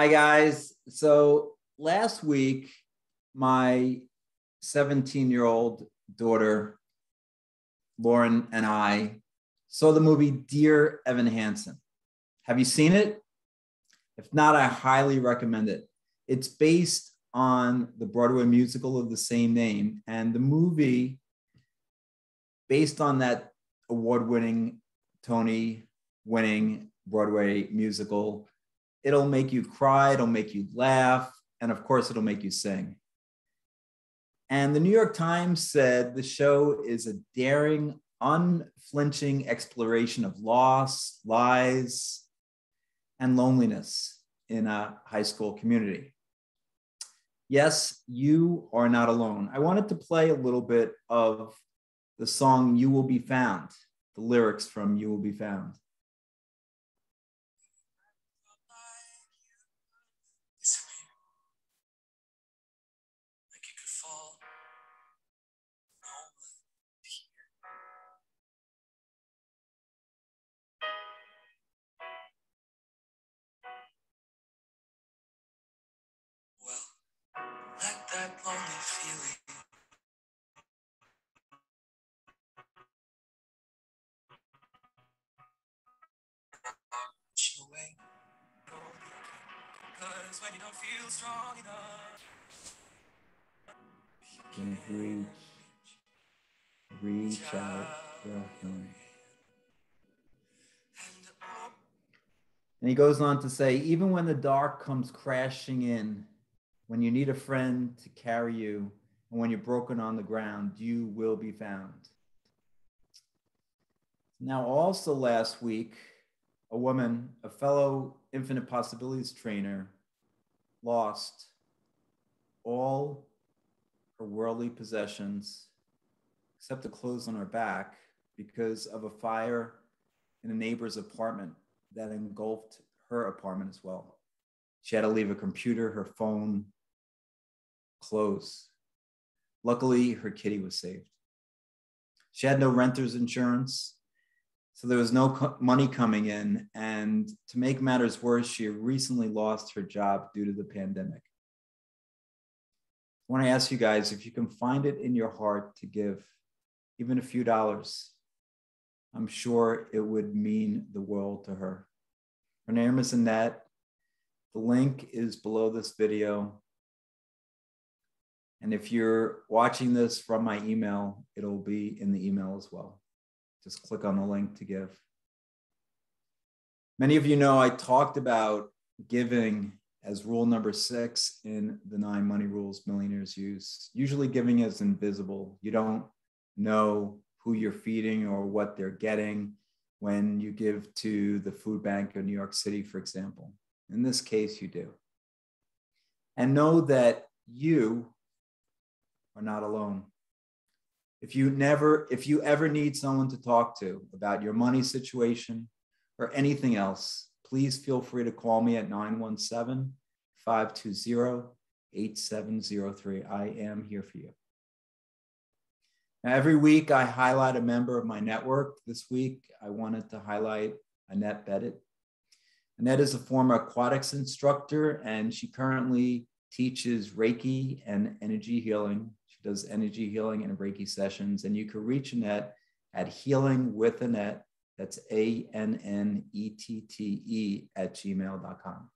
Hi, guys. So last week, my 17 year old daughter, Lauren, and I saw the movie Dear Evan Hansen. Have you seen it? If not, I highly recommend it. It's based on the Broadway musical of the same name, and the movie, based on that award winning, Tony winning Broadway musical, it'll make you cry, it'll make you laugh, and of course, it'll make you sing. And the New York Times said the show is a daring, unflinching exploration of loss, lies, and loneliness in a high school community. Yes, you are not alone. I wanted to play a little bit of the song You Will Be Found, the lyrics from You Will Be Found. That lonely feeling. Away. Cause when you don't feel strong enough, can reach, reach out. And he goes on to say, even when the dark comes crashing in, when you need a friend to carry you, and when you're broken on the ground, you will be found. Now, also last week, a woman, a fellow Infinite Possibilities trainer, lost all her worldly possessions except the clothes on her back because of a fire in a neighbor's apartment that engulfed her apartment as well. She had to leave a computer, her phone, clothes. Luckily, her kitty was saved. She had no renter's insurance, so there was no co- money coming in. And to make matters worse, she recently lost her job due to the pandemic. I want to ask you guys if you can find it in your heart to give even a few dollars, I'm sure it would mean the world to her. Her name is Annette. The link is below this video. And if you're watching this from my email, it'll be in the email as well. Just click on the link to give. Many of you know I talked about giving as rule number six in the nine money rules millionaires use. Usually, giving is invisible. You don't know who you're feeding or what they're getting when you give to the food bank of New York City, for example. In this case, you do. And know that you are not alone. If you never, if you ever need someone to talk to about your money situation or anything else, please feel free to call me at 917 520 8703. I am here for you. Now, every week I highlight a member of my network. This week I wanted to highlight Annette Bettit. Annette is a former aquatics instructor and she currently teaches Reiki and energy healing She does energy healing and Reiki sessions. And you can reach Annette at Healing with Annette. That's A N N E T T E at gmail.com.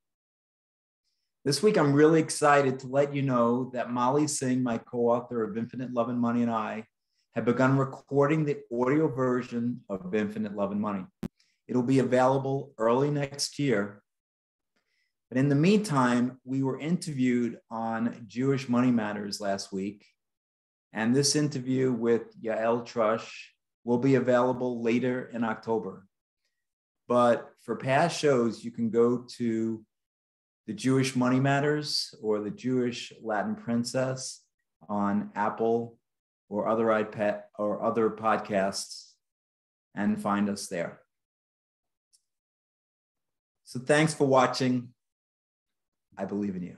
This week, I'm really excited to let you know that Molly Singh, my co author of Infinite Love and Money, and I have begun recording the audio version of Infinite Love and Money. It'll be available early next year. But in the meantime, we were interviewed on Jewish Money Matters last week, and this interview with Yael Trusch will be available later in October. But for past shows, you can go to the Jewish Money Matters or the Jewish Latin Princess on Apple or other iPad or other podcasts and find us there. So thanks for watching. I believe in you.